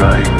right.